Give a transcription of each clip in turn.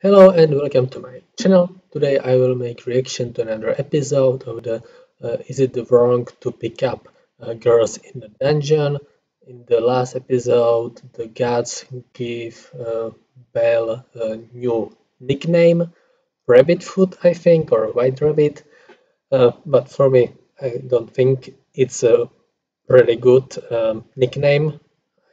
Hello and welcome to my channel. Today I will make reaction to another episode of the uh, Is it wrong to pick up uh, girls in the dungeon? In the last episode the gods give uh, Bell a new nickname, Rabbit Foot I think or White Rabbit, uh, but for me I don't think it's a really good um, nickname.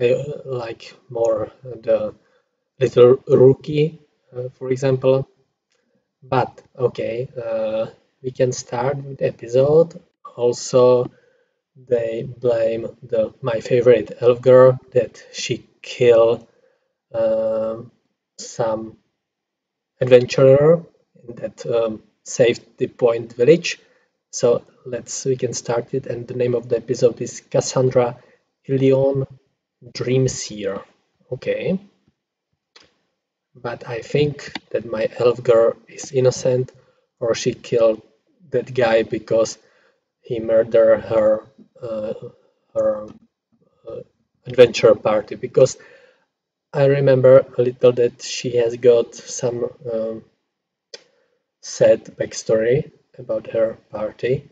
I uh, like more the little rookie uh, for example. But okay, uh, we can start with episode. Also, they blame the my favorite elf girl that she killed um, some adventurer that um, saved the point village. So let's we can start it. And the name of the episode is Cassandra Ilion Dreamseer. Okay but I think that my elf girl is innocent or she killed that guy because he murdered her uh, her uh, adventure party. Because I remember a little that she has got some um, sad backstory about her party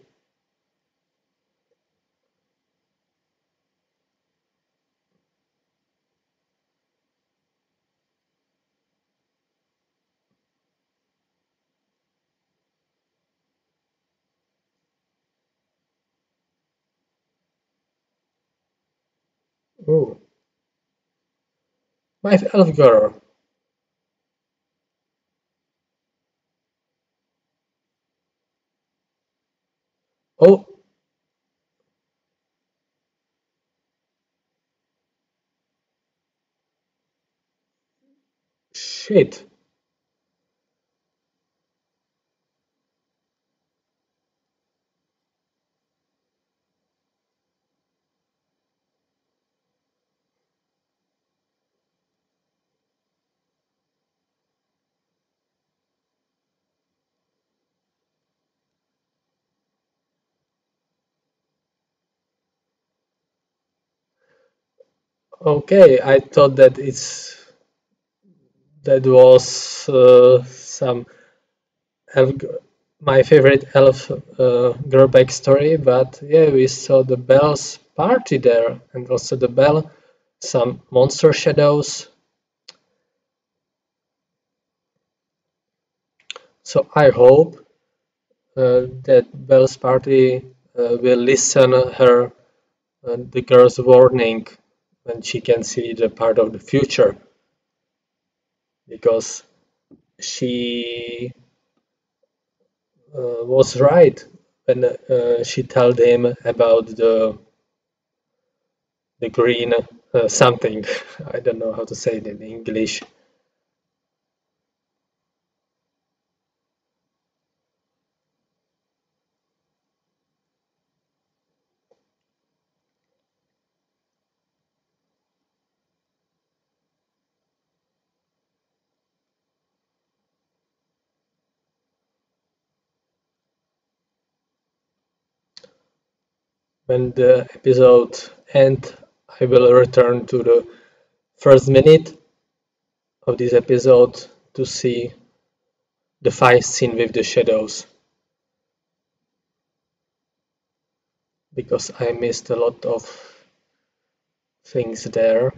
Ooh. My elf girl. Oh. Shit. Okay, I thought that it's that was uh, some elf, my favorite elf uh, girl backstory, but yeah, we saw the Bell's party there, and also the Bell, some monster shadows. So I hope uh, that Bell's party uh, will listen her uh, the girl's warning when she can see the part of the future. Because she uh, was right when uh, she told him about the the green uh, something. I don't know how to say it in English when the episode end I will return to the first minute of this episode to see the fight scene with the shadows. Because I missed a lot of things there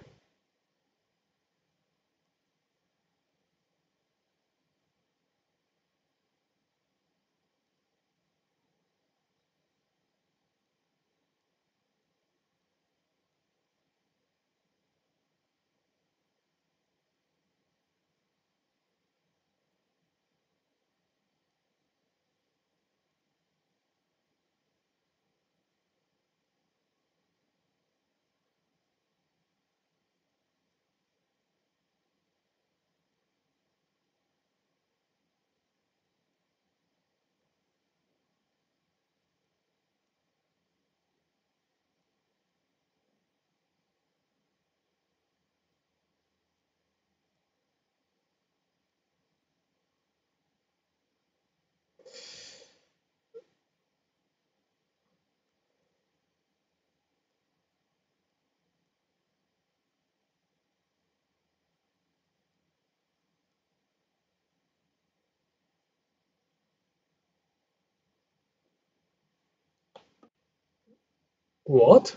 What?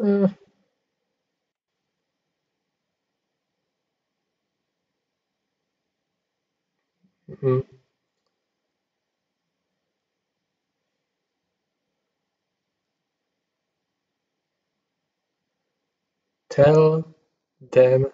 Mm, tell them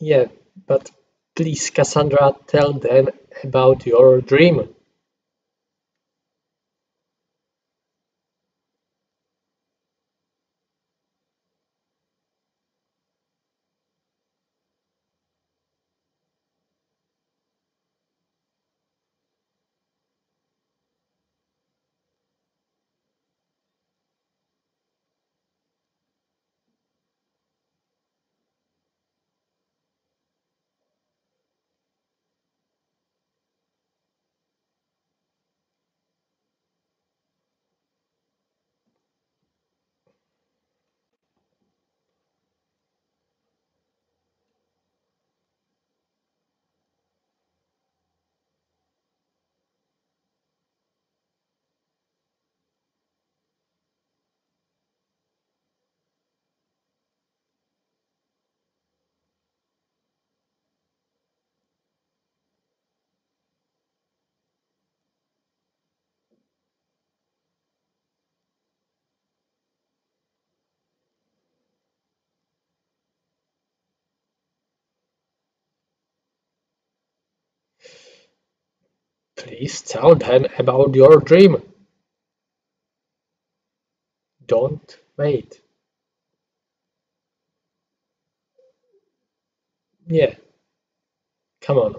Yeah, but please, Cassandra, tell them about your dream. Please tell them about your dream. Don't wait. Yeah, come on.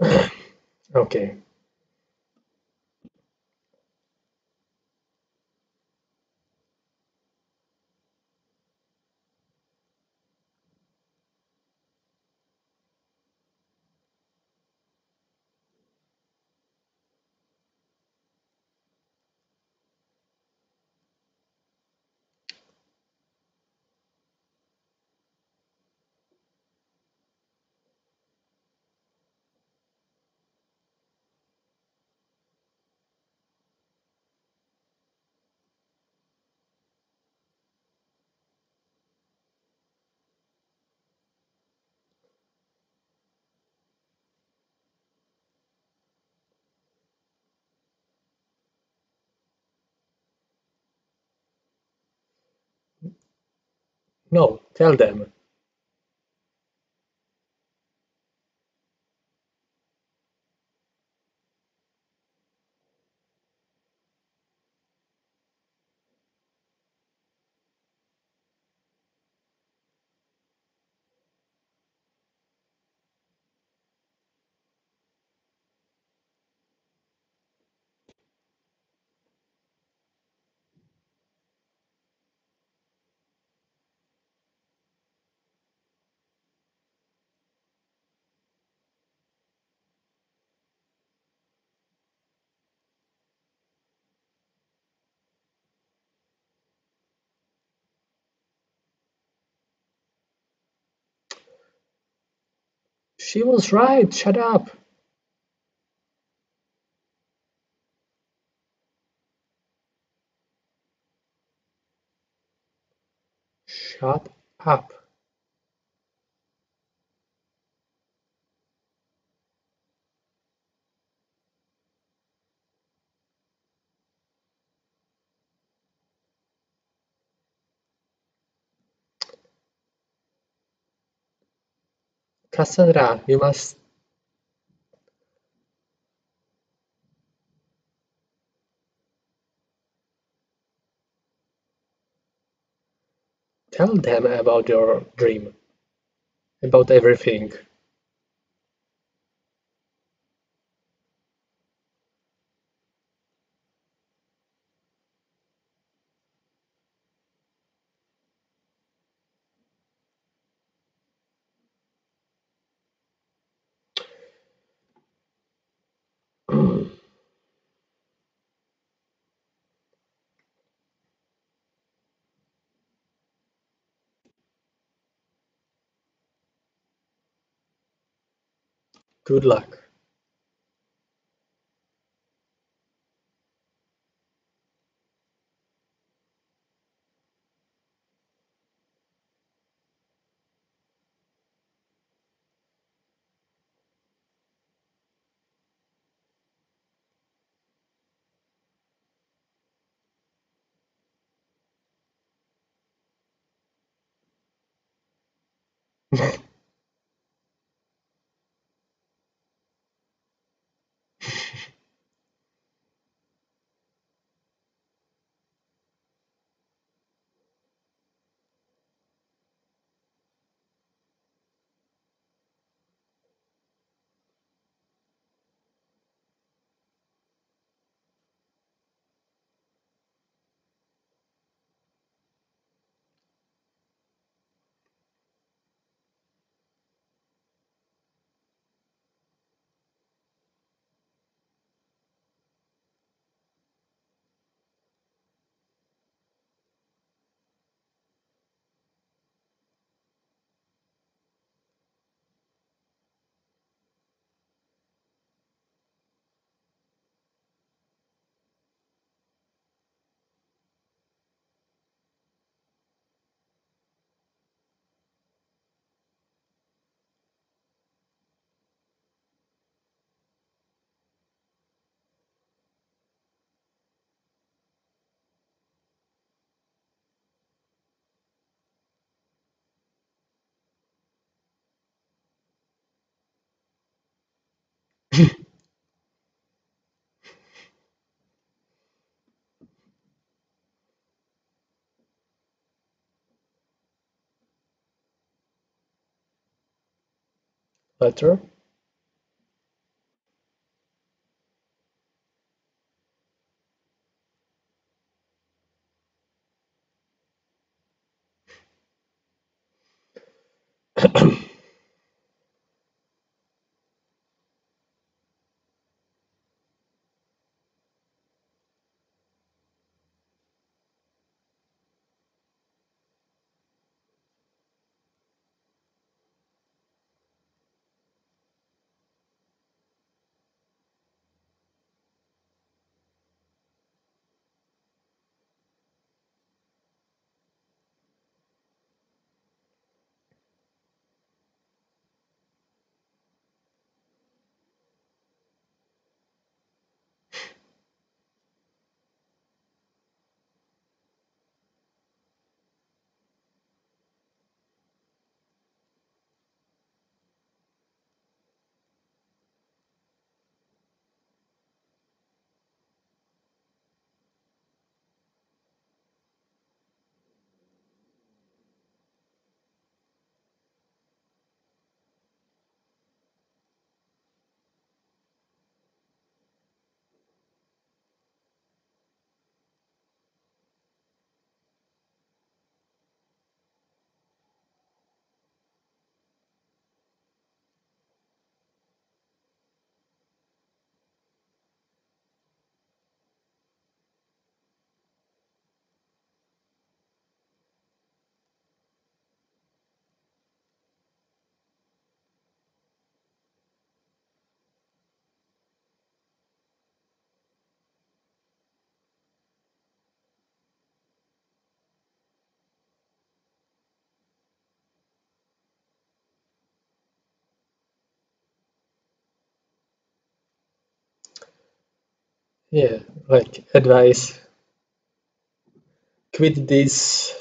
Okay. No, tell them. She was right, shut up. Shut up. Cassandra, you must tell them about your dream. About everything. Good luck. Better. yeah, like advice. Quit this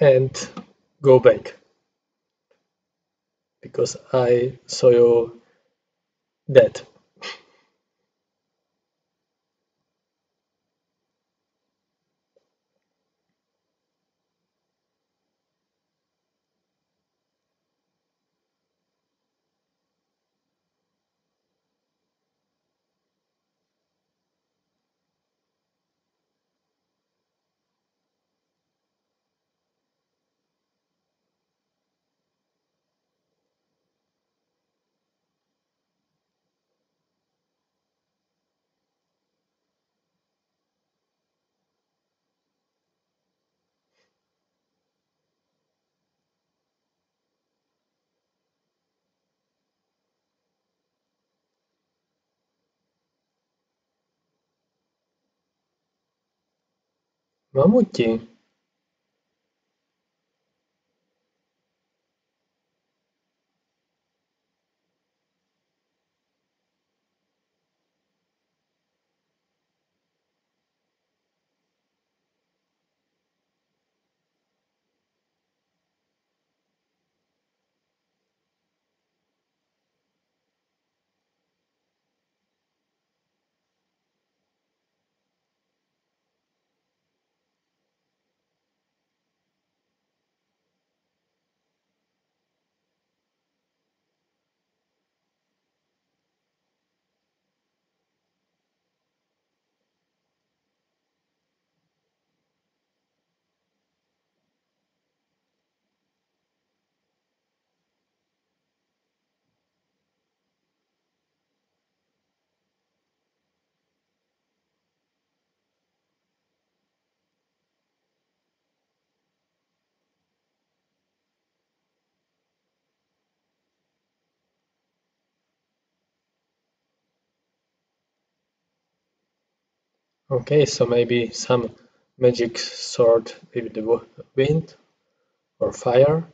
and go back because I saw you dead. Vamos aqui. Okay, so maybe some magic sword with the wind or fire.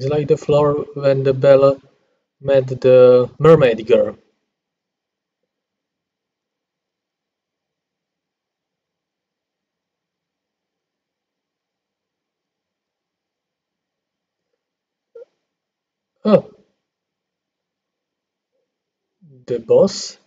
It's like the floor when the Bella met the mermaid girl. Oh, the boss?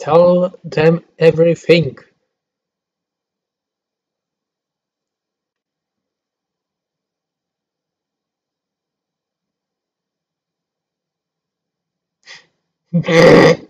Tell them everything.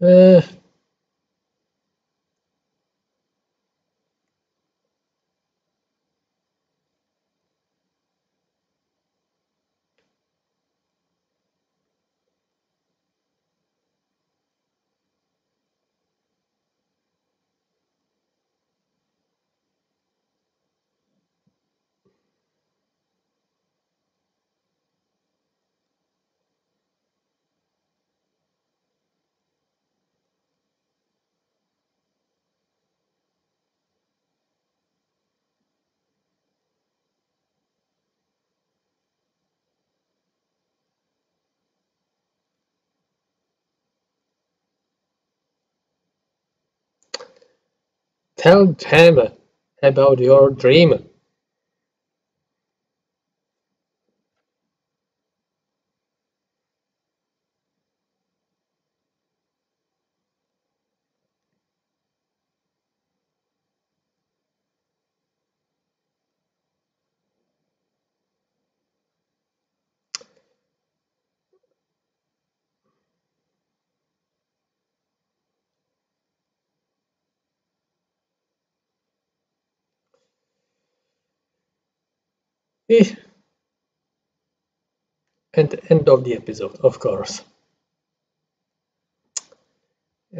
Uh, tell them about your dream. Eh, And end of the episode, of course.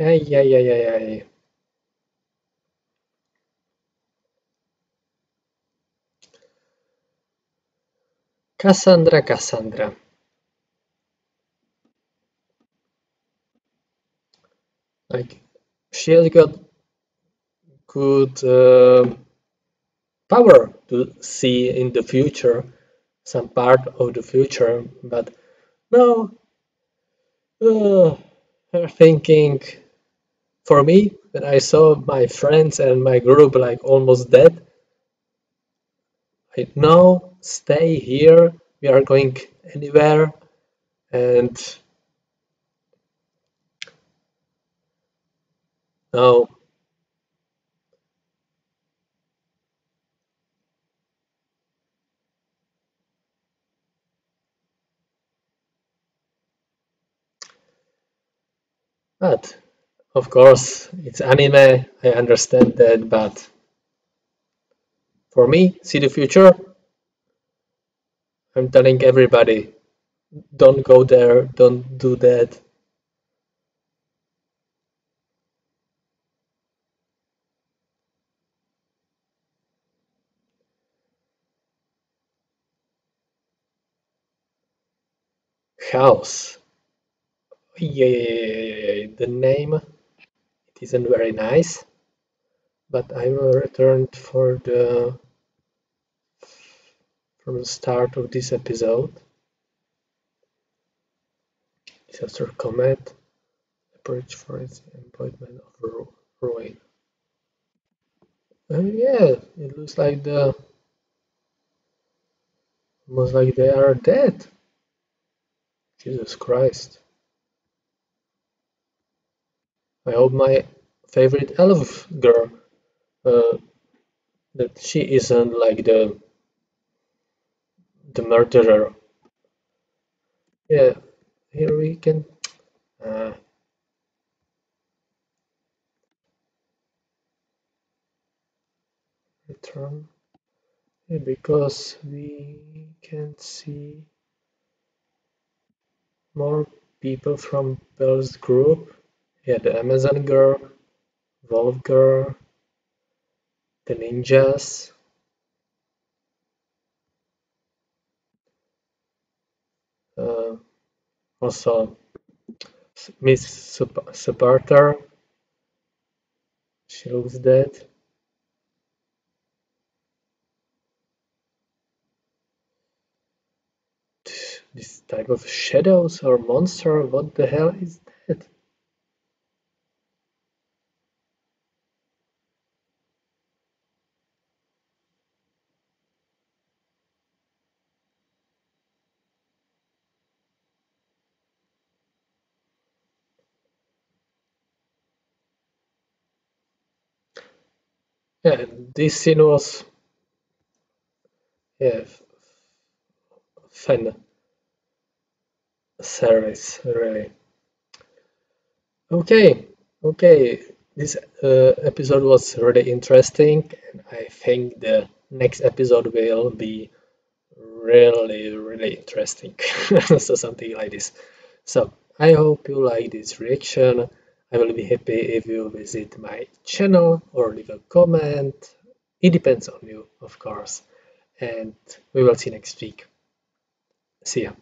Ay, ay, ay, ay, ay. Cassandra, Cassandra. Like, she has got good uh, power to see in the future, some part of the future, but no, uh, thinking, for me, when I saw my friends and my group like almost dead, I no, stay here, we are going anywhere, and no, but of course it's anime, I understand that, but for me, see the future, I'm telling everybody, don't go there, don't do that. House. Yeah, the name it isn't very nice, but I will return for the from the start of this episode. Disaster comet, approach for its employment of ru- ruin. Uh, yeah, it looks like the almost like they are dead. Jesus Christ. I hope my favorite elf girl uh, that she isn't like the the murderer. Yeah, here we can uh, return yeah, because we can see more people from Bell's group. Yeah, the Amazon girl, Wolf girl, the ninjas. Uh, also, Miss Sup- Supporter. She looks dead. This type of shadows or monster, what the hell is that? Yeah, this scene was yeah fan service really. Okay, okay. This uh, episode was really interesting, and I think the next episode will be really, really interesting. so something like this. So I hope you like this reaction. I will be happy if you visit my channel or leave a comment. It depends on you, of course. And we will see next week. See ya.